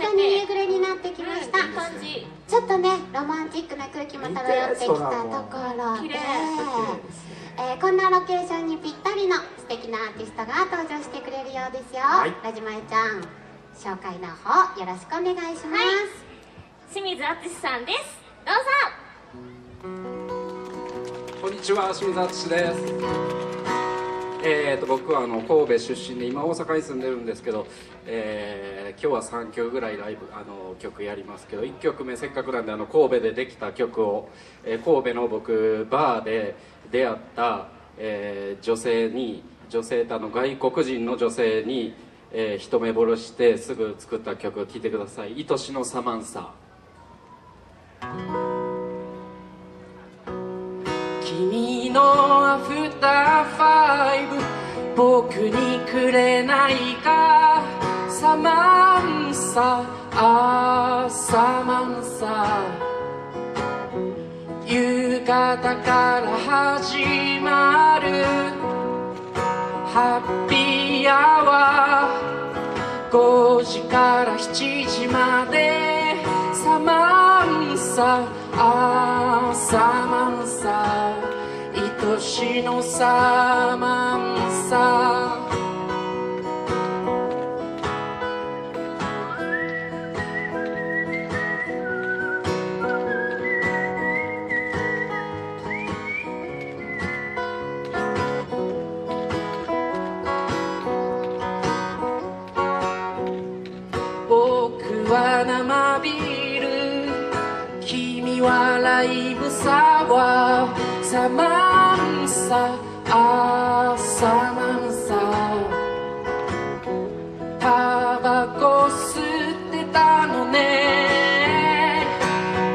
当に夕暮れになってきました、うんいい感じ。ちょっとねロマンチックな空気も漂ってきたところでえーこんなロケーションにぴったりの素敵なアーティストが登場してくれるようですよ、はい。ラジマエちゃん紹介の方よろしくお願いします、清水敦さんです。どうぞ。こんにちは清水敦ですえー、と僕はあの神戸出身で今大阪に住んでるんですけど、えー今日は3曲ぐらいライブあの曲やりますけど1曲目せっかくなんであの神戸でできた曲を、えー神戸の僕バーで出会った、えー女性に女性とあの外国人の女性に、えー一目ぼれしてすぐ作った曲を聴いてください「愛しのサマンサ」君のアフターファイブ。僕にくれないか。サマンサ。あサマンサ。夕方から始まる。ハッピーアワー。5時から7時まで。サマンサ。あサマンサ。愛しのサマンサ僕は生ビール。君はライブサワー。サマンサあーサマンサタバコ吸ってたのね。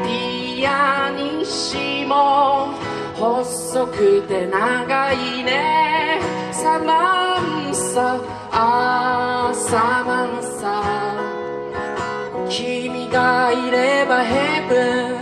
ピアニッシモ細くて長いね。サマンサあーサマンサ君がいればヘブン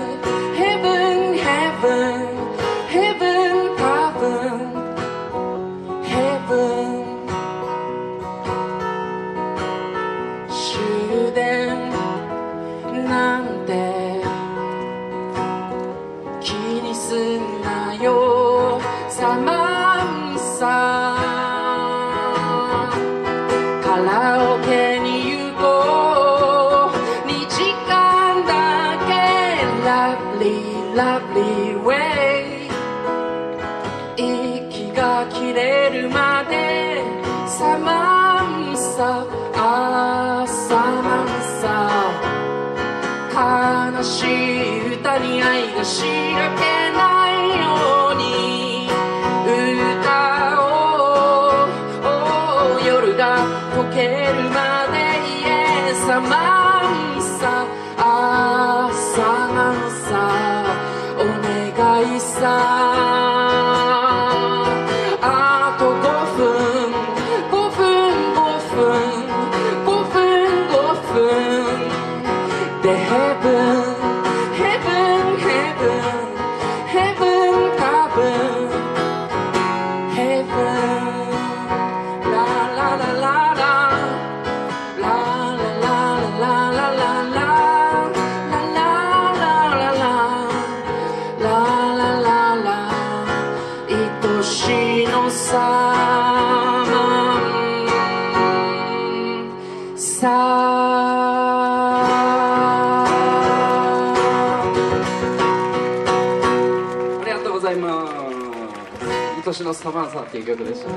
サマンサっていう曲でしたね。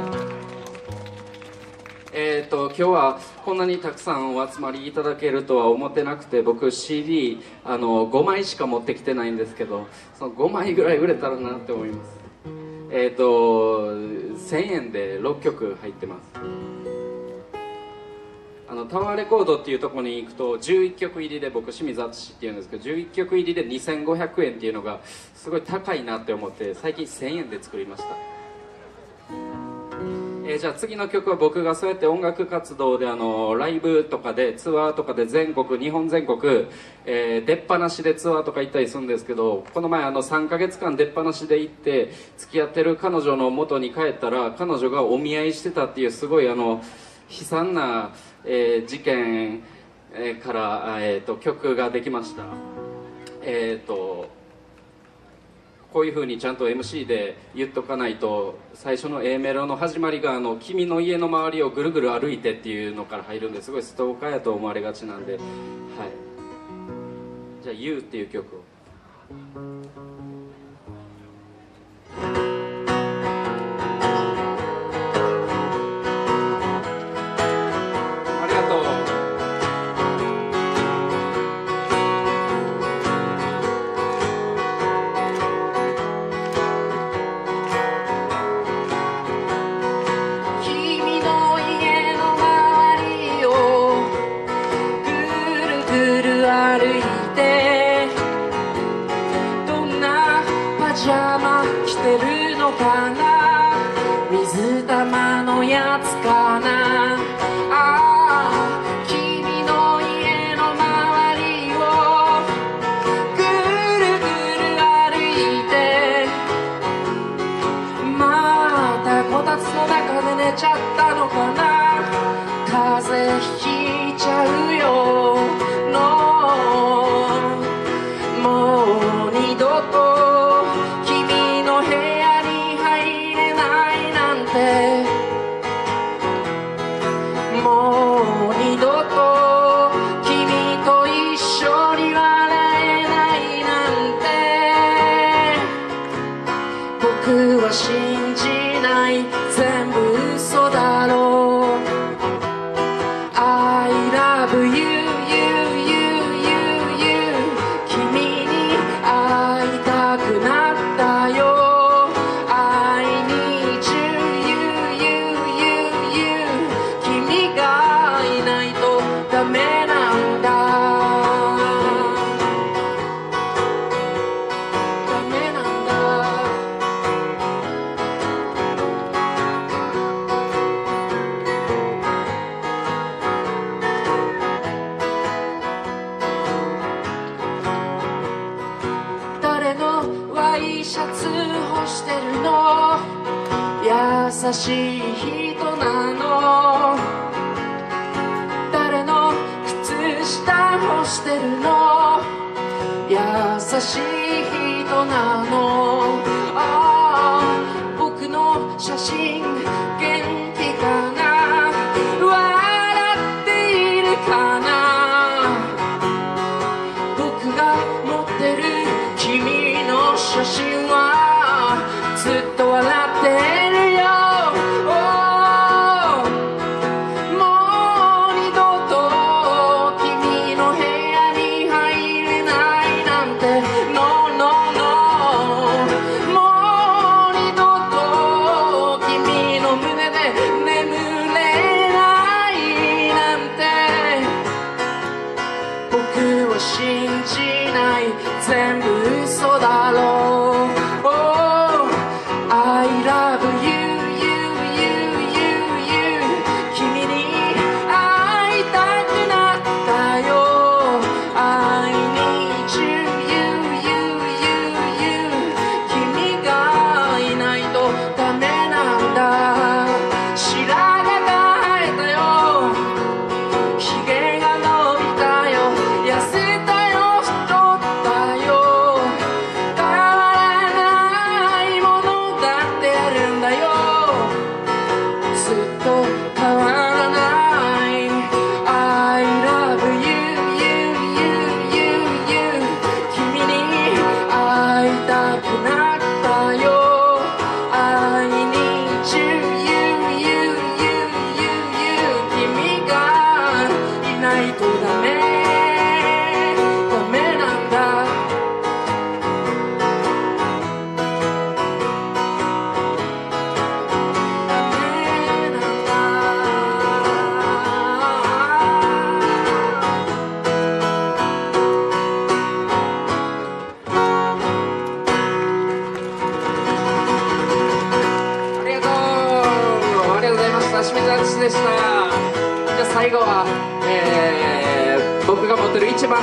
えー、と今日はこんなにたくさんお集まりいただけるとは思ってなくて僕 CD あの5枚しか持ってきてないんですけどその5枚ぐらい売れたらなって思います。えっ、と1000円で6曲入ってます。あのタワーレコードっていうところに行くと11曲入りで僕清水敦っていうんですけど11曲入りで2500円っていうのがすごい高いなって思って最近1000円で作りました。えー、じゃあ次の曲は僕がそうやって音楽活動であのライブとかでツアーとかで全国日本全国、えー、出っ放しでツアーとか行ったりするんですけどこの前あの3ヶ月間出っ放しで行って付き合ってる彼女の元に帰ったら彼女がお見合いしてたっていうすごいあの悲惨な、えー、事件から、えーと、曲ができました。えーとこういうふうにちゃんと MC で言っとかないと最初の A メロの始まりがあの「君の家の周りをぐるぐる歩いて」っていうのから入るんですごいストーカーやと思われがちなんではいじゃあ「YOU」っていう曲を。してるの。優しい人なの。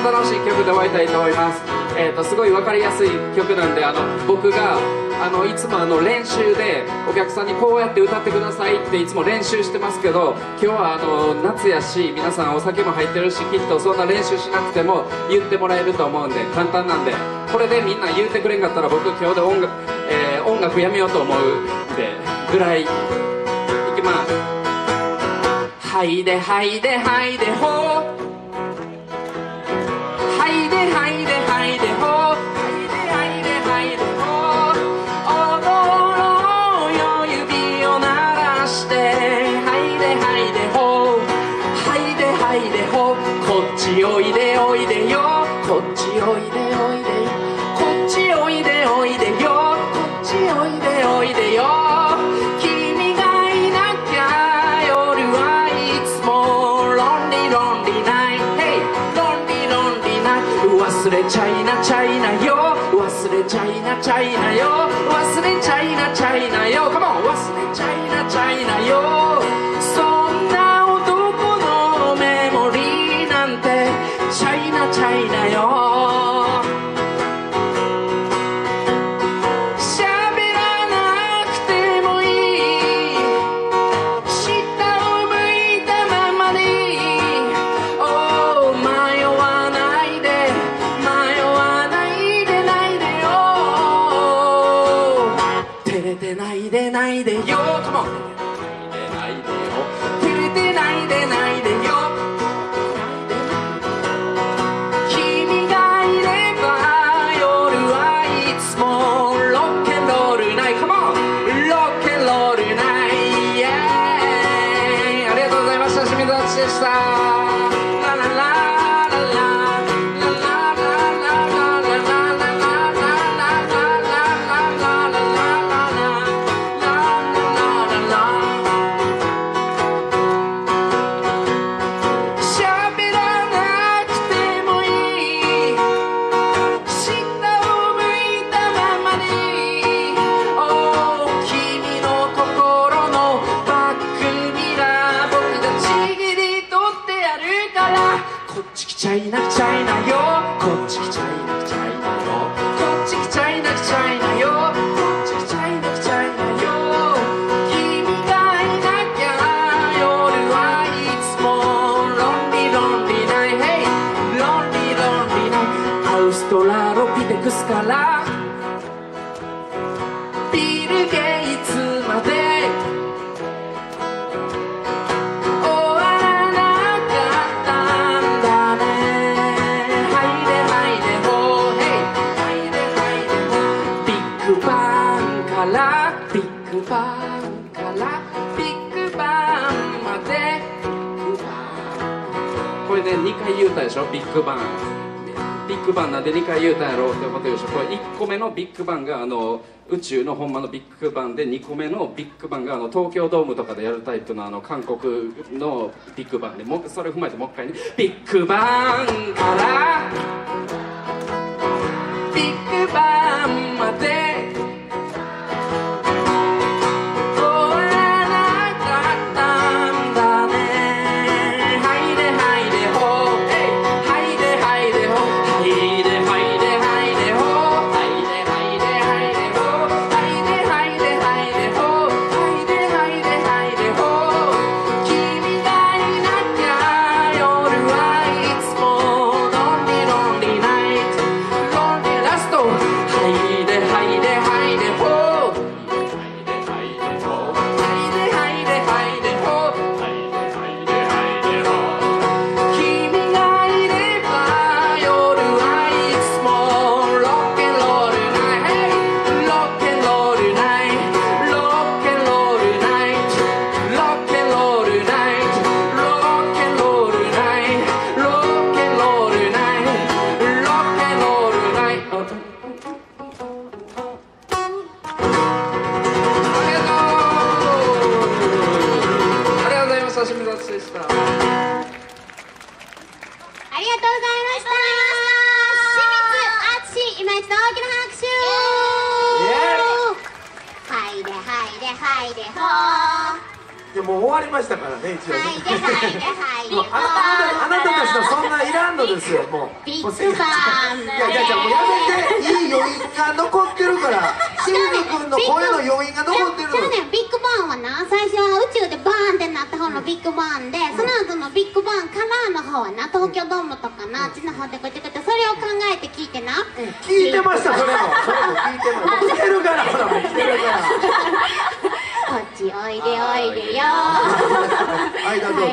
楽しい曲で終わりたいと思います、えーと、すごい分かりやすい曲なんであの僕があのいつもあの練習でお客さんにこうやって歌ってくださいっていつも練習してますけど今日はあの夏やし皆さんお酒も入ってるしきっとそんな練習しなくても言ってもらえると思うんで簡単なんでこれでみんな言うてくれんかったら僕今日で音楽,、えー、音楽やめようと思うんでぐらいいきます「はいではいではいでほー」China, yo. でしょ？ビッグバン。ビッグバンなんで理解言うたんやろうってことでしょ？これ1個目のビッグバンがあの宇宙のほんまのビッグバンで2個目のビッグバンがあの東京ドームとかでやるタイプのあの韓国のビッグバンでもそれ踏まえてもう一回ね。ビッグバンからビッグバンまで。いもう終わりましたからね一応ね、はい、はい、あなたあなたたちのそんないらんのですよもう。ビッグバン。いやいやもうやめていい余韻が残ってるからシ水君の声の余韻が残ってるの。ねビッグバンはな最初は宇宙でバーンってなった方のビッグバンで、うん、その後のビッグバンかーの方はな東京ドームとかな、うん、あっちの方でこうやってそれを考えて聞いてな、うん、聞いてましたそれも。それも聞いてました。てるからほらもう来てるから。ちおい。でおい。でよ間どうぞ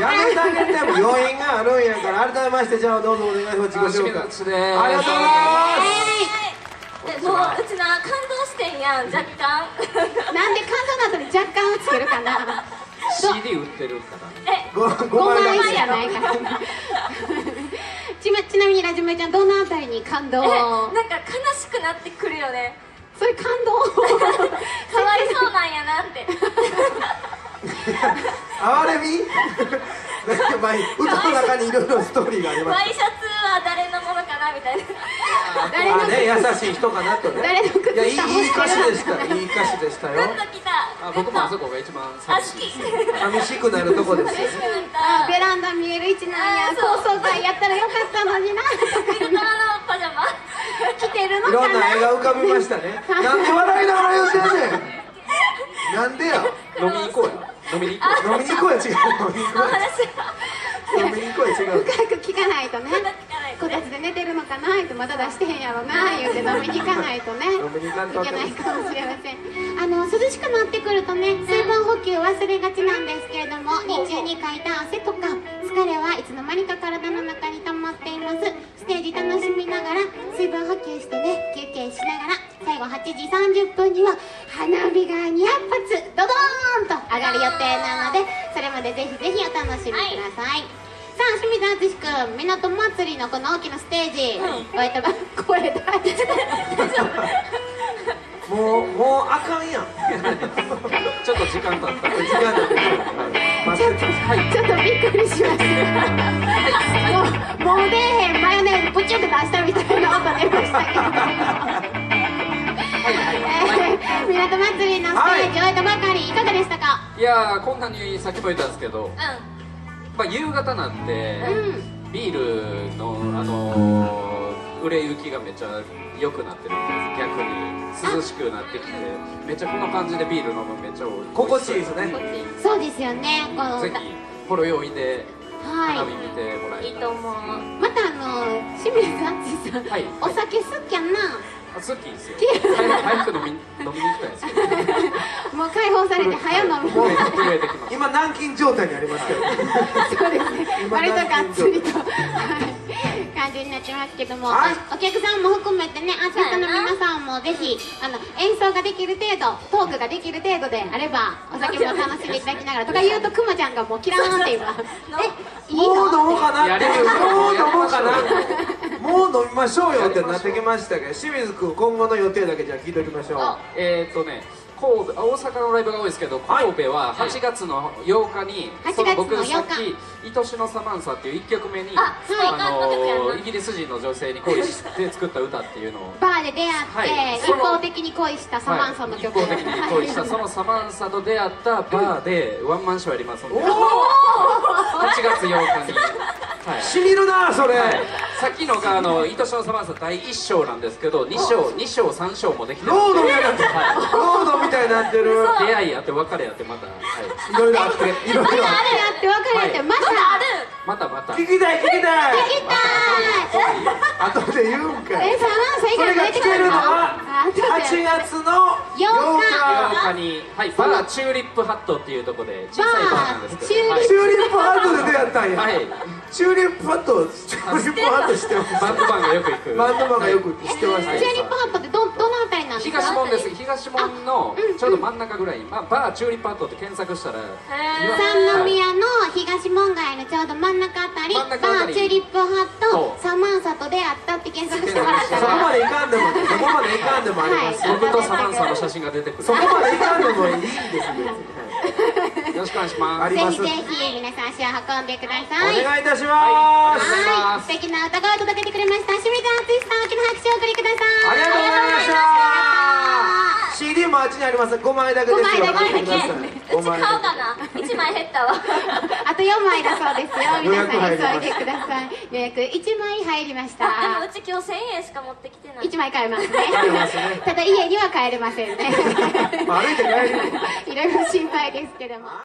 やめてあげても余韻があるんやから改めましてじゃあどうぞお願い。しますありがとうござい。でもううちな感動してんやん若干なんで感想の後に若干をつけるかな CD 売ってるからえます5 5枚じゃない。からちまちなみにラジメちゃんどのあたりに感動をえなんか悲しくなってくるよねそれ感動。かわいそうなんやなって。哀れみ？なんかまあ歌の中にいろいろストーリーがありまワすイシャツは誰のものかなみたいな。誰のあね優しい人かなとね。誰の靴いやいい下いい歌詞でした。いい歌詞でしたよ。グッときたあ僕もあそこが一番あ寂しい寂しくなるとこですよ嬉しくなったベランダ見える位置なんや高層階やったらよかったのにな。ウルトラのパジャマ来てるのいろんな絵が浮かびましたね。なんで笑いながら言うてんねん。なんでや。飲みに行こうや飲みに行こう飲みに行こうや違う。飲みに行こうや飲みに行こうや違う。深く聞かないとね。まだ聞かないことたねつで寝てるのかなってまだ出してへんやろな言うて飲みに行かないとね。飲みに行かんといけないかもしれませんあの涼しくなってくるとね水分補給忘れがちなんですけれども日中にかいた汗とか疲れはいつの間にか体の中に溜まっています。ステージ楽しみながら水分補給してね休憩しながら最後8時30分には花火が200発ドドーンと上がる予定なのでそれまでぜひぜひお楽しみください、さあ清水敦君港祭りのこの大きなステージ、こうやって声大あかんやん。ちょっと時間経った。時間だけ待ってたはい。ちょっとびっくりしました。もう、もう出えへんマヨネーズプチュって出したみたいな音出ましたけど。えー港祭りのステージ終えたばかり、いかがでしたか？いやーこんなにさっきも言ったんですけど、まあ、夕方なん。で、うん、ビールの、あのー売れ行きがめっちゃ良くなってるんです。逆に涼しくなってきてめっちゃこの感じでビール飲むめっちゃ多い。心地いいですね。そう。ですよね。この、ぜひほろ酔いで花火は見てもらいえたら、いと思う。い。またあの清水敦さん、はい。お酒好きやな。あ好きですよ。早早く飲み飲みに行きたいです。けどもう解放されて早飲み。今軟禁状態にありますけど。そうですね。今割とがっつりと、はい、感じになってますけども、はい。お客さんも含めてね、アーティストの皆さんもぜひあの演奏ができる程度、トークができる程度であれば、お酒も楽しんでいただきながらとか言うとくまちゃんがもうキラーンって今、え、いいもうの？飲もうかな。もう飲もうかな。やもう飲みましょうよってなってきましたけど清水君今後の予定だけじゃあ聞いておきましょう。あえーっとね神戸あ大阪のライブが多いですけど神戸は8月の8日に、8その僕月の8日さっき「愛しのサマンサ」っていう1曲目にあのイギリス人の女性に恋して作った歌っていうのを。バーで出会って、はい。一方的に恋したサマンサの曲。はい。一方的に恋したそのサマンサと出会ったバーでワンマンショーやりますのでお8月8日に、はい。おしみるなそれ、はい、さっきのがあの「愛しのサマンサ」第1章なんですけど2章2章3章もできてるロードみたいになってロードみたいになってる。い、出会いあって別れあってまた、はい、いろいろあって。いろいろあってあれやって別れて、またある。またまた。聞きたい聞きたい。聞きたい。後で言うんかい。それ？が聞けるのはあ後で。8月の8日8日に、はい、バーチューリップハットっていうところで小さいバーなんですけど。チューリップハットで出会ったんや、はい、はい、チューリップハットチューリップハット知ってます。バンドマンがよく行く。バンドマンがよく知ってましたチューリップハット東門です。東門のちょうど真ん中ぐらい、まあ、バーチューリップハットって検索したらへー。三宮の東門街のちょうど真ん中あたり、バーチューリップハットサマンサと出会ったって検索してもらったそこまら、でいかんでもそこまでいかんでもあります、はい。僕とサマンサの写真が出てくる。そこまでいかんでもいいんです別に、よろしくお願いします。ぜひぜひ皆さん足を運んでください。はい、お願いいたします、はい。素敵な歌声を届けてくれました清水敦さん、大きな拍手をお送りください。ありがとうございました CD もあっちにあります。5枚だけですよ。五枚だけ。うち買おうかな。1枚減ったわ。あとと4枚だそうですよ。予 皆さん約入りました急いでください。予約。1枚入りました。あでもうち今日1000円しか持ってきてない。1枚買えますね。買えますね。ただ家には帰れませんね。歩いて帰るいろいろ心配ですけども